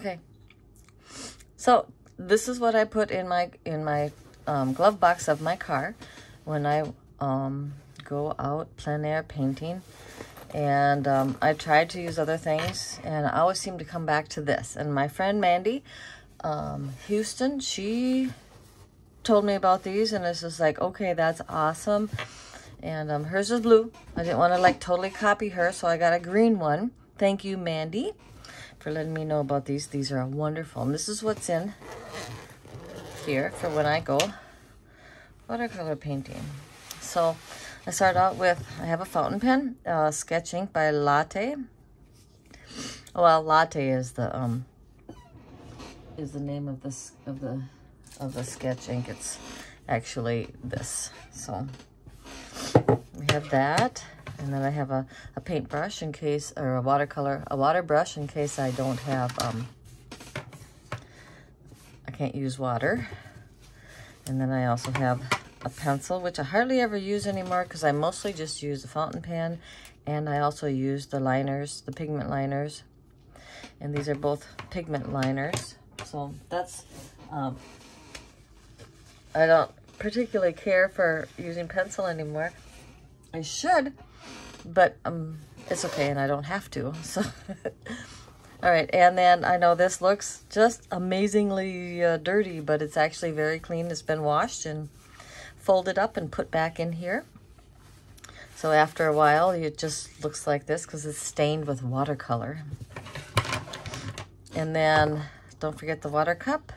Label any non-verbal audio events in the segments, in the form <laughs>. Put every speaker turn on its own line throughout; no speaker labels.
Okay. So this is what I put in my in my um, glove box of my car when I um, go out plein air painting. And um, I tried to use other things and I always seem to come back to this. And my friend Mandy um, Houston, she told me about these and it's just like, okay, that's awesome. And um, hers is blue. I didn't want to like totally copy her, so I got a green one. Thank you, Mandy, for letting me know about these. These are wonderful. And this is what's in here for when I go watercolor painting. So I start out with, I have a fountain pen, uh, sketch ink by Latte. Well, Latte is the um is the name of this of the of the sketch ink. It's actually this. So we have that. And then I have a, a paintbrush in case, or a watercolor, a water brush in case I don't have, um, I can't use water. And then I also have a pencil, which I hardly ever use anymore because I mostly just use the fountain pen. And I also use the liners, the pigment liners. And these are both pigment liners. So that's, um, I don't particularly care for using pencil anymore. I should, but um, it's okay and I don't have to. So, <laughs> all right. And then I know this looks just amazingly uh, dirty, but it's actually very clean. It's been washed and folded up and put back in here. So after a while, it just looks like this because it's stained with watercolor. And then don't forget the water cup.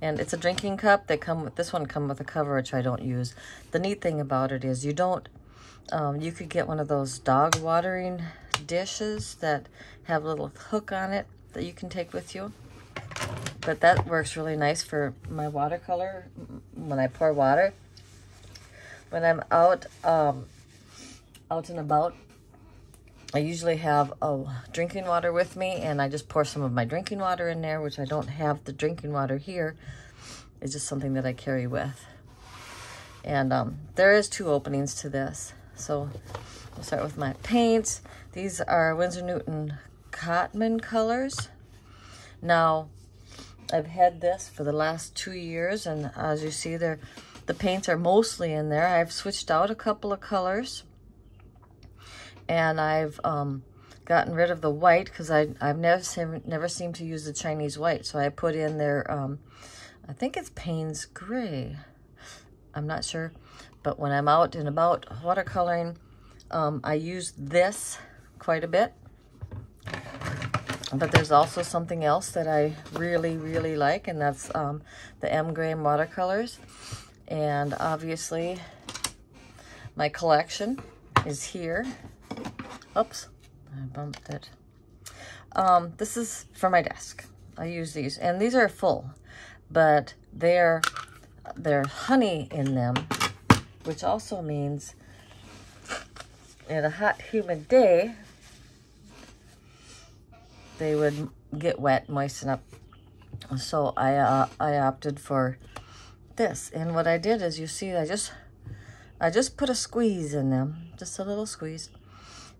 And it's a drinking cup. They come with, this one come with a cover, which I don't use. The neat thing about it is you don't, um, you could get one of those dog watering dishes that have a little hook on it that you can take with you. But that works really nice for my watercolor when I pour water. When I'm out, um, out and about, I usually have a drinking water with me and I just pour some of my drinking water in there, which I don't have the drinking water here. It's just something that I carry with. And um, there is two openings to this. So we'll start with my paints. These are Winsor Newton Cotman colors. Now, I've had this for the last two years, and as you see there, the paints are mostly in there. I've switched out a couple of colors and I've um, gotten rid of the white because I've never, never seemed to use the Chinese white. So I put in their, um, I think it's Payne's Gray. I'm not sure. But when I'm out and about watercoloring, um, I use this quite a bit. But there's also something else that I really, really like, and that's um, the M. Graham watercolors. And obviously, my collection is here. Oops, I bumped it. Um, this is for my desk. I use these, and these are full, but they're they're honey in them, which also means in a hot, humid day, they would get wet, moisten up. So I uh, I opted for this, and what I did is, you see, I just I just put a squeeze in them, just a little squeeze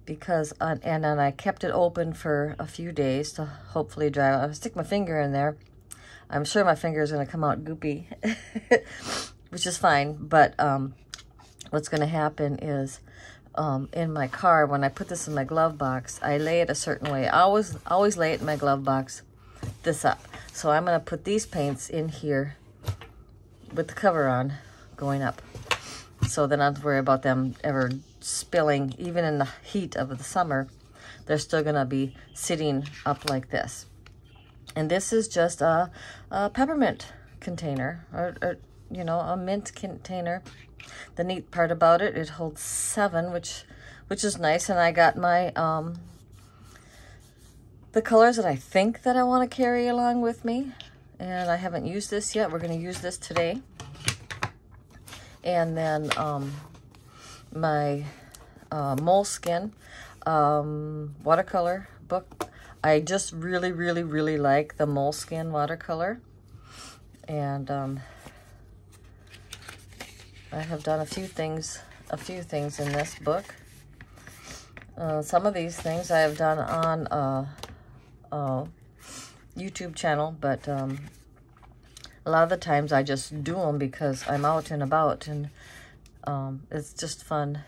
because, uh, and then I kept it open for a few days to hopefully dry. I stick my finger in there. I'm sure my finger is going to come out goopy, <laughs> which is fine. But um, what's going to happen is um, in my car, when I put this in my glove box, I lay it a certain way. I always, always lay it in my glove box this up. So I'm going to put these paints in here with the cover on going up. So then I don't worry about them ever spilling, even in the heat of the summer, they're still going to be sitting up like this. And this is just a, a peppermint container, or, or, you know, a mint container. The neat part about it, it holds seven, which which is nice. And I got my, um, the colors that I think that I want to carry along with me. And I haven't used this yet. We're going to use this today. And then um, my uh, Moleskine um, watercolor book. I just really, really, really like the Moleskine watercolor. And um, I have done a few things, a few things in this book. Uh, some of these things I have done on a, uh, YouTube channel, but um, a lot of the times I just do them because I'm out and about and um, it's just fun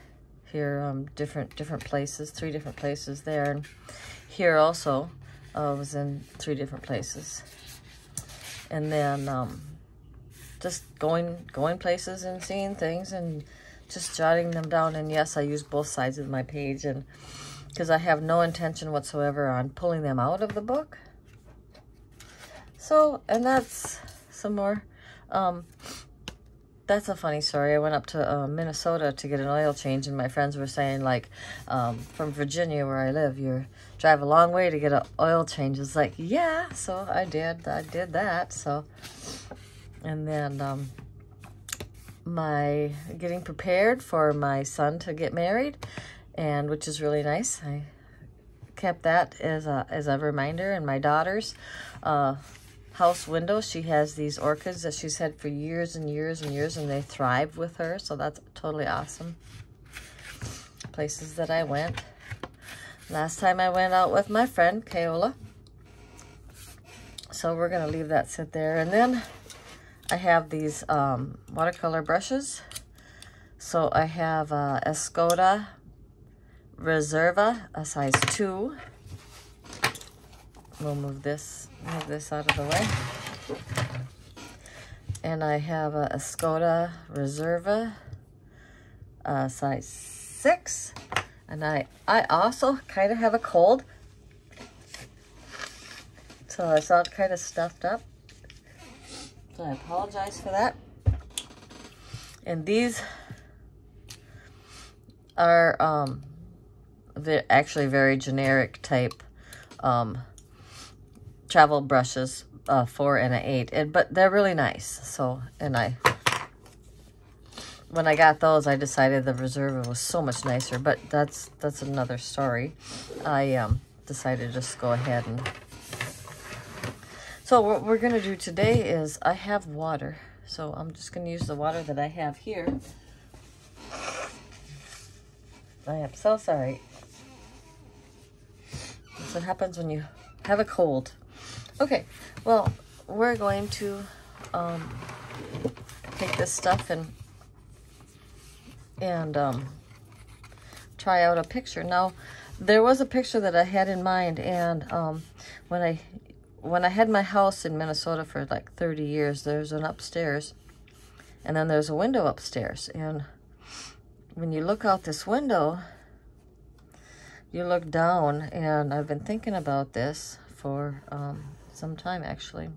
here, um, different different places, three different places there. And here also uh, was in three different places. And then um, just going going places and seeing things and just jotting them down. And yes, I use both sides of my page and because I have no intention whatsoever on pulling them out of the book. So, and that's some more. Um, that's a funny story. I went up to uh, Minnesota to get an oil change, and my friends were saying, like, um, from Virginia, where I live, you drive a long way to get an oil change. It's like, yeah, so I did. I did that. So, and then um, my getting prepared for my son to get married, and which is really nice. I kept that as a as a reminder, and my daughters. Uh, house window. She has these orchids that she's had for years and years and years, and they thrive with her, so that's totally awesome. Places that I went. Last time I went out with my friend, Kaola. So we're going to leave that sit there. And then I have these um, watercolor brushes. So I have uh, Escoda Reserva, a size 2. We'll move this, move this out of the way. And I have a Escoda Reserva, uh, size six. And I, I also kind of have a cold. So I sound kind of stuffed up. So I apologize for that. And these are um, actually very generic type um, travel brushes, uh, four and an eight, and, but they're really nice. So, and I, when I got those, I decided the Reserva was so much nicer, but that's, that's another story. I um, decided to just go ahead and, so what we're going to do today is I have water. So I'm just going to use the water that I have here. I am so sorry. That's what happens when you have a cold. Okay, well, we're going to um, take this stuff and and um, try out a picture. Now, there was a picture that I had in mind, and um, when I when I had my house in Minnesota for like 30 years, there's an upstairs, and then there's a window upstairs, and when you look out this window, you look down, and I've been thinking about this for um, some time actually.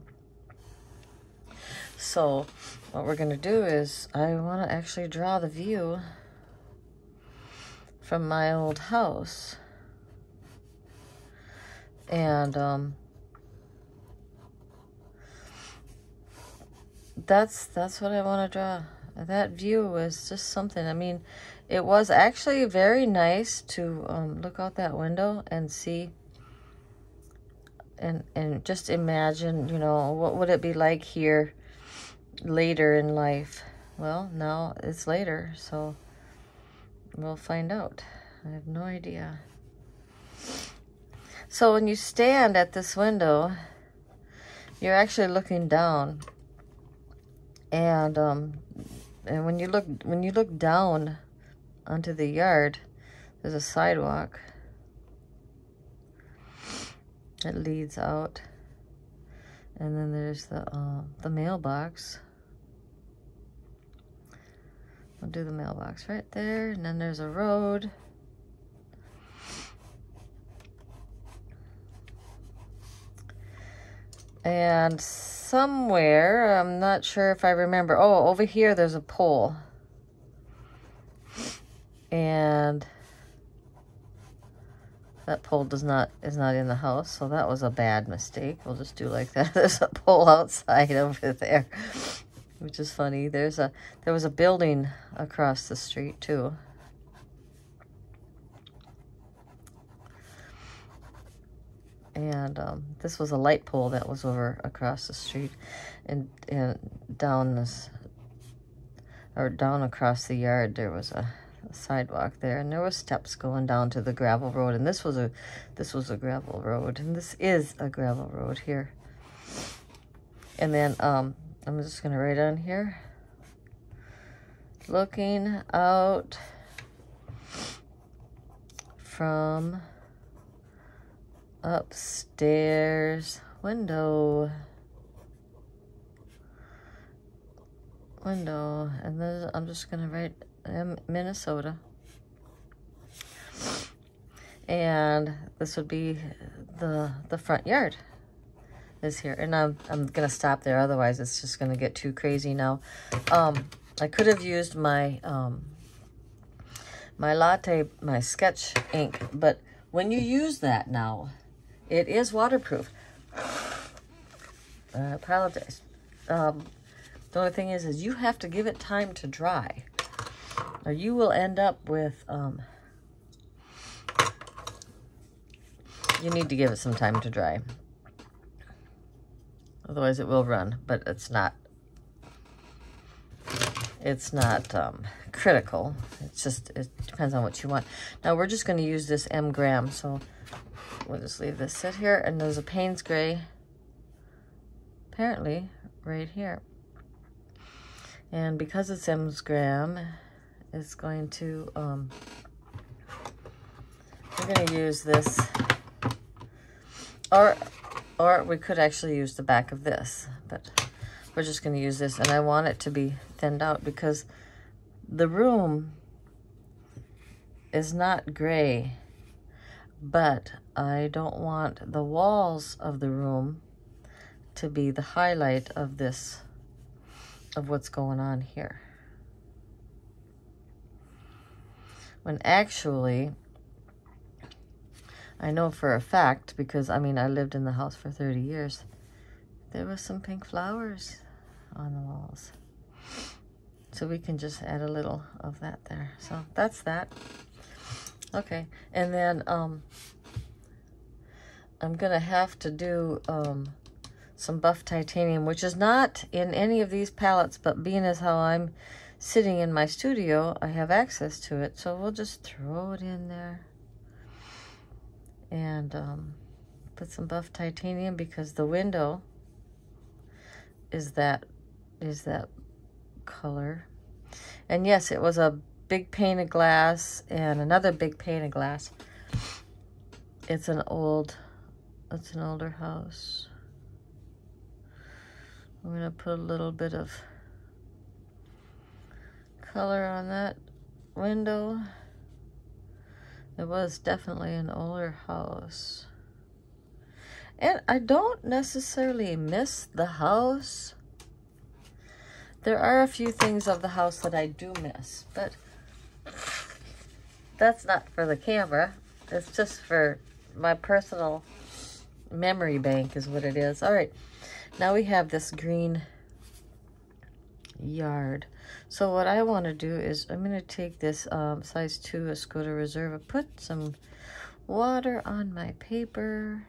So what we're going to do is I want to actually draw the view from my old house. And um, that's that's what I want to draw. That view was just something. I mean, it was actually very nice to um, look out that window and see and and just imagine, you know, what would it be like here later in life? Well, now it's later, so we'll find out. I have no idea. So when you stand at this window, you're actually looking down. And um and when you look when you look down onto the yard, there's a sidewalk that leads out. And then there's the, uh, the mailbox. I'll do the mailbox right there. And then there's a road. And somewhere, I'm not sure if I remember. Oh, over here, there's a pole. And that pole does not is not in the house, so that was a bad mistake. We'll just do like <laughs> that. There's a pole outside over there, <laughs> which is funny. There's a there was a building across the street too. And um, this was a light pole that was over across the street and, and down this, or down across the yard, there was a sidewalk there and there were steps going down to the gravel road and this was a this was a gravel road and this is a gravel road here And then um, I'm just to write on here. Looking out from upstairs window. Window. And then I'm just to write Minnesota. And this would be the the front yard is here. And I'm, I'm to stop there. Otherwise, it's just to get too crazy now. Um, I could have used my, um, my latte, my sketch ink. But when you use that now, it is waterproof. I apologize. Um, the only thing is, is you have to give it time to dry. Or you will end up with, um, you need to give it some time to dry. Otherwise it will run, but it's not, it's not um, critical. It's just, it depends on what you want. Now we're just going to use this M. Graham, so we'll just leave this sit here. And there's a Payne's Gray, apparently, right here. And because it's M's gram, it's going to, um, we're going to use this, or or we could actually use the back of this, but we're just going to use this. And I want it to be thinned out because the room is not gray, but I don't want the walls of the room to be the highlight of this, of what's going on here. When actually, I know for a fact, because, I mean, I lived in the house for 30 years, there was some pink flowers on the walls. So we can just add a little of that there. So that's that. Okay, and then um, I'm going to have to do um, some buff titanium, which is not in any of these palettes, but being as how I'm sitting in my studio, I have access to it. So we'll just throw it in there and um, put some buff titanium because the window is that is that color. And yes, it was a big pane of glass and another big pane of glass. It's an old, it's an older house. I'm gonna put a little bit of color on that window. It was definitely an older house. And I don't necessarily miss the house. There are a few things of the house that I do miss, but that's not for the camera. It's just for my personal memory bank is what it is. All right, now we have this green yard. So what I want to do is I'm going to take this um, size 2 Escoda Reserva, put some water on my paper,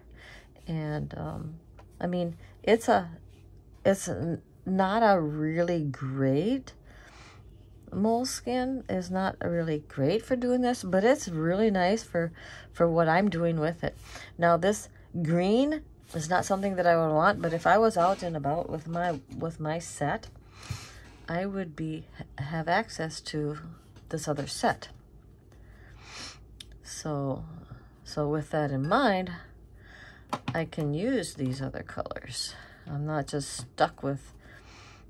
and um, I mean, it's a, it's not a really great Moleskine is not really great for doing this, but it's really nice for, for what I'm doing with it. Now this green is not something that I would want, but if I was out and about with my, with my set, I would be have access to this other set. So, so with that in mind, I can use these other colors. I'm not just stuck with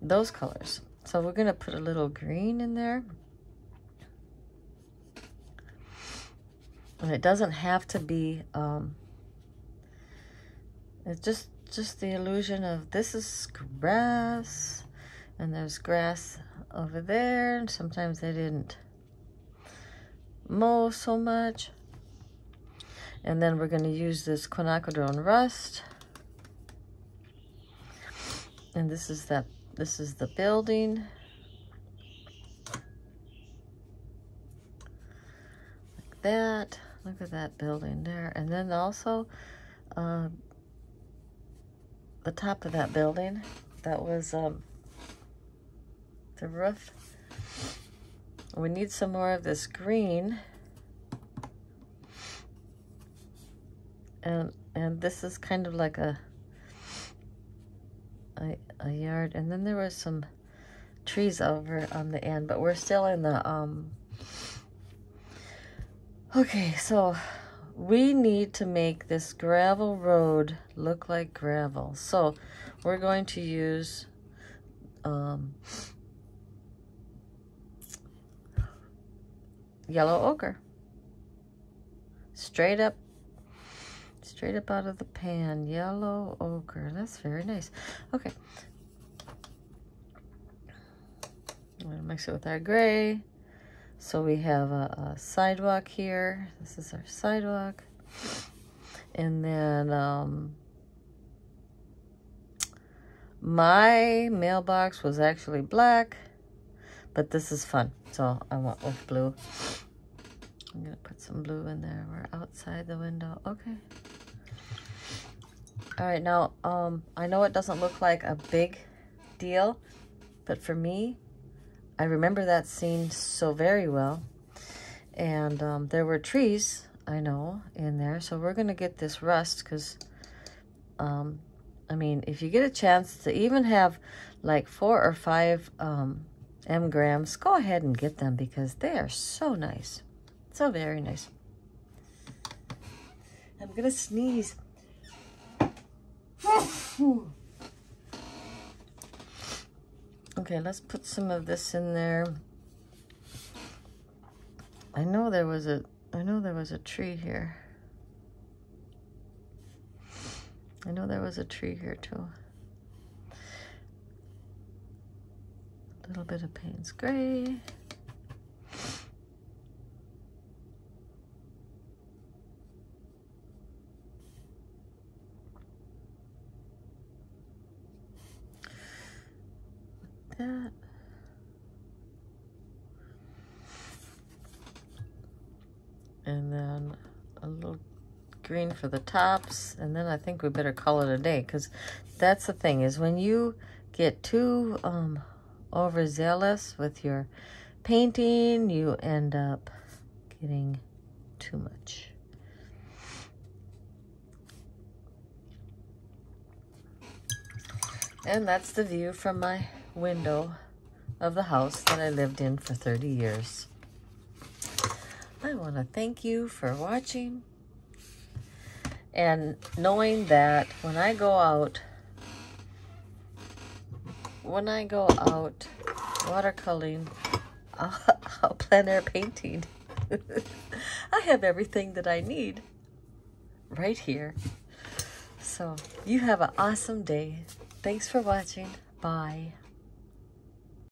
those colors. So we're going to put a little green in there. And it doesn't have to be, um, it's just, just the illusion of this is grass and there's grass over there. And sometimes they didn't mow so much. And then we're going to use this quinacridone rust. And this is that this is the building. Like that. Look at that building there. And then also uh, the top of that building that was um, the roof. We need some more of this green. And and this is kind of like a a, a yard. And then there was some trees over on the end, but we're still in the, um, okay, so we need to make this gravel road look like gravel. So we're going to use, um, yellow ochre. Straight up, straight up out of the pan. Yellow ochre. That's very nice. Okay. I'm going to mix it with our gray. So we have a, a, sidewalk here. This is our sidewalk. And then um, my mailbox was actually black, but this is fun. So I went with blue. I'm gonna put some blue in there. We're outside the window. Okay. All right, now, um, I know it doesn't look like a big deal, but for me, I remember that scene so very well. And um, there were trees, I know, in there. So we're going to get this rust because, um, I mean, if you get a chance to even have like four or five um, M. Grahams, go ahead and get them because they are so nice. So very nice. I'm going to sneeze. Okay, let's put some of this in there. I know there was a I know there was a tree here. I know there was a tree here too. A little bit of Payne's Gray. That. And then a little green for the tops. And then I think we better call it a day because that's the thing is when you get too um, overzealous with your painting, you end up getting too much. And that's the view from my window of the house that I lived in for 30 years. I want to thank you for watching and knowing that when I go out, when I go out watercoloring, <laughs> I'll, I'll plein air painting. <laughs> I have everything that I need right here. So you have an awesome day. Thanks for watching. Bye.